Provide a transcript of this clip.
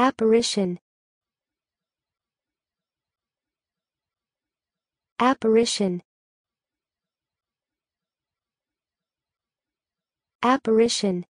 apparition. Apparition. Apparition.